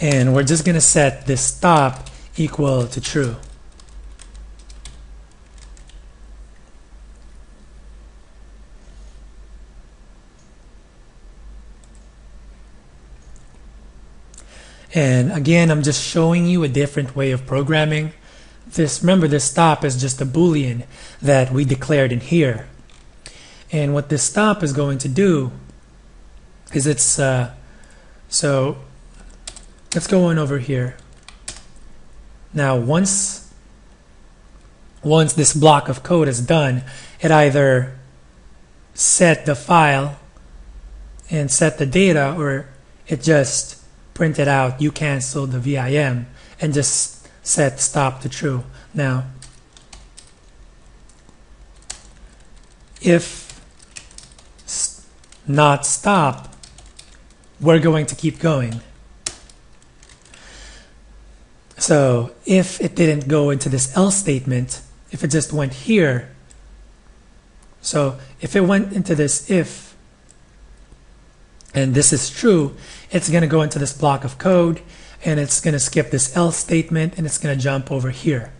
And we're just going to set this stop equal to true. And again, I'm just showing you a different way of programming. This remember this stop is just a boolean that we declared in here. And what this stop is going to do is it's uh, so let's go on over here. Now once once this block of code is done, it either set the file and set the data or it just printed out you canceled the VIM and just set stop to true. Now if not stop, we're going to keep going. So if it didn't go into this else statement, if it just went here, so if it went into this if, and this is true, it's going to go into this block of code, and it's going to skip this else statement, and it's going to jump over here.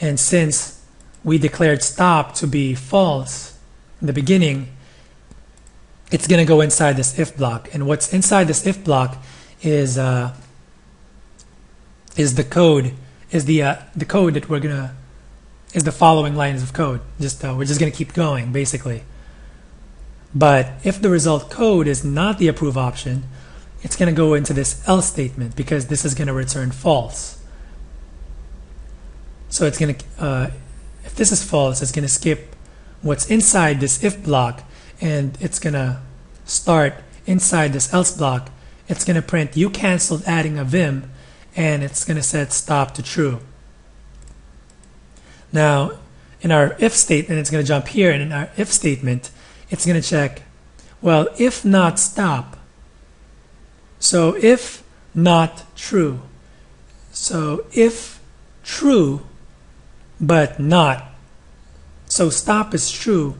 And since we declared stop to be false in the beginning, it's going to go inside this if block. And what's inside this if block is uh, is the code is the uh, the code that we're gonna is the following lines of code. Just uh, we're just gonna keep going basically. But if the result code is not the approve option, it's gonna go into this else statement because this is gonna return false. So it's gonna uh, if this is false, it's gonna skip what's inside this if block and it's gonna start inside this else block. It's gonna print you canceled adding a vim and it's going to set stop to true. Now, in our if statement, it's going to jump here, and in our if statement, it's going to check, well, if not stop. So if not true. So if true, but not. So stop is true,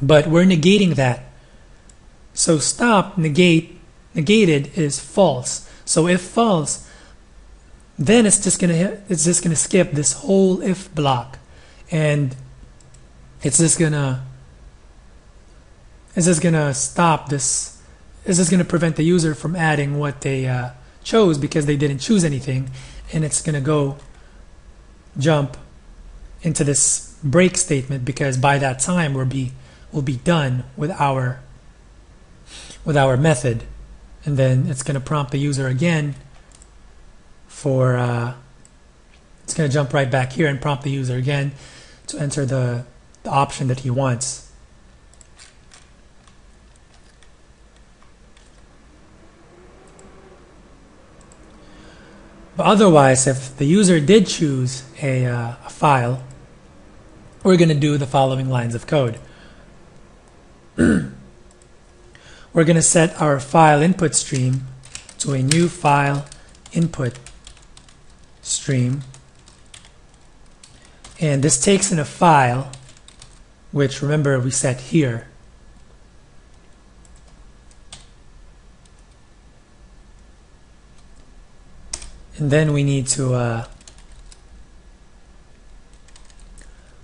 but we're negating that. So stop negate negated is false. So if false, then it's just gonna it's just gonna skip this whole if block. And it's just gonna it's just gonna stop this it's just gonna prevent the user from adding what they uh, chose because they didn't choose anything. And it's gonna go jump into this break statement because by that time we'll be we'll be done with our with our method. And then it's to prompt the user again for uh, it's going to jump right back here and prompt the user again to enter the, the option that he wants. But otherwise, if the user did choose a, uh, a file, we're going to do the following lines of code. we're going to set our file input stream to a new file input stream. And this takes in a file, which remember we set here. And then we need to uh,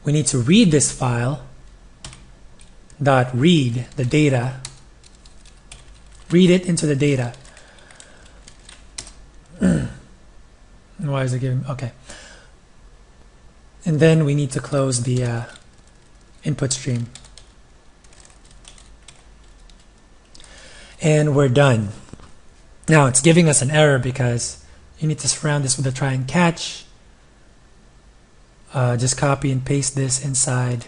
we need to read this file dot read the data read it into the data Why is it giving? Okay. And then we need to close the uh, input stream. And we're done. Now it's giving us an error because you need to surround this with a try and catch. Uh, just copy and paste this inside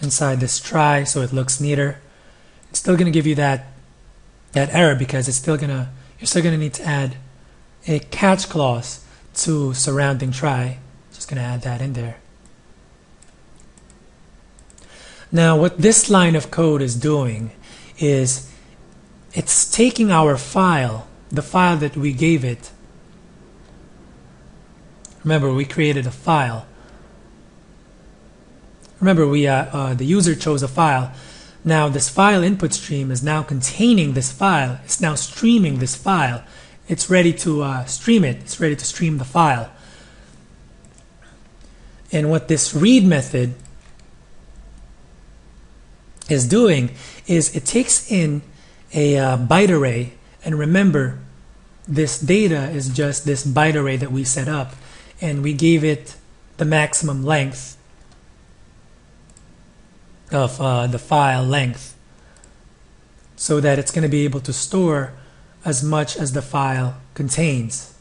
inside this try so it looks neater. It's still going to give you that that error because it's still going to you're still going to need to add a catch clause to surrounding try. Just going to add that in there. Now what this line of code is doing is it's taking our file, the file that we gave it. Remember, we created a file. Remember, we uh, uh, the user chose a file. Now this file input stream is now containing this file. It's now streaming this file. It's ready to uh, stream it. It's ready to stream the file. And what this read method is doing is it takes in a uh, byte array. And remember, this data is just this byte array that we set up. And we gave it the maximum length of uh, the file length so that it's going to be able to store as much as the file contains.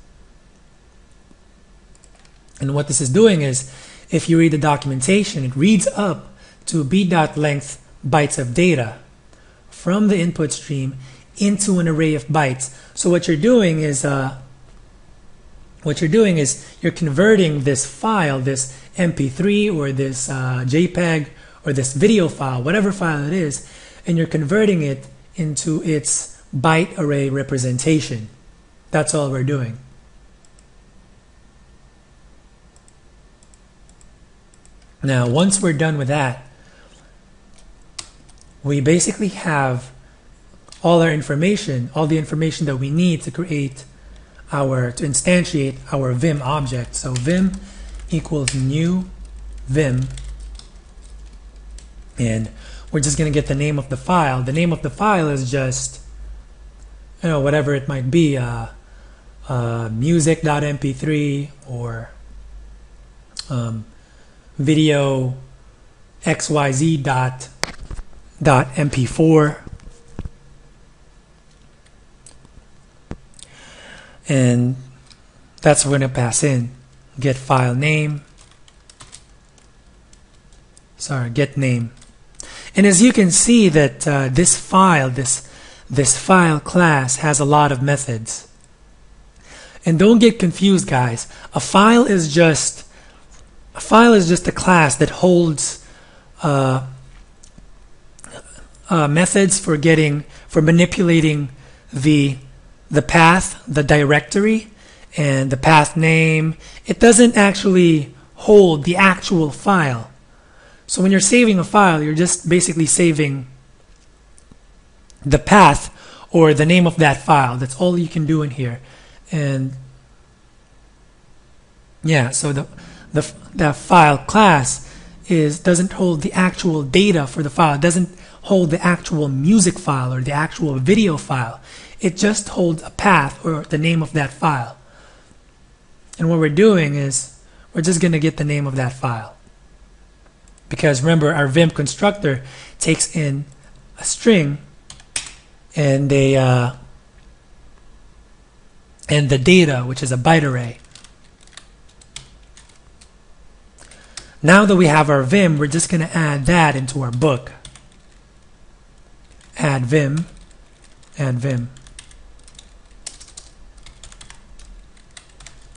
And what this is doing is, if you read the documentation, it reads up to b.length bytes of data from the input stream into an array of bytes. So what you're doing is, uh, what you're doing is you're converting this file, this MP3 or this uh, JPEG or this video file, whatever file it is, and you're converting it into its byte array representation. That's all we're doing. Now, once we're done with that, we basically have all our information, all the information that we need to create our, to instantiate our Vim object. So Vim equals new Vim and we're just going to get the name of the file. The name of the file is just, you know, whatever it might be, uh, uh, music.mp3 or um, video xyz dot, dot mp4 and that's going to pass in. Get file name. Sorry get name. And as you can see that uh, this file, this, this file class has a lot of methods. And don't get confused, guys. A file is just a file is just a class that holds uh, uh, methods for getting for manipulating the the path, the directory, and the path name. It doesn't actually hold the actual file. So when you're saving a file, you're just basically saving the path or the name of that file. That's all you can do in here. And yeah, so the the the file class is doesn't hold the actual data for the file. It doesn't hold the actual music file or the actual video file. It just holds a path or the name of that file. And what we're doing is we're just going to get the name of that file. Because remember, our Vim constructor takes in a string and a uh, and the data, which is a byte array. Now that we have our Vim, we're just going to add that into our book. Add Vim, add Vim.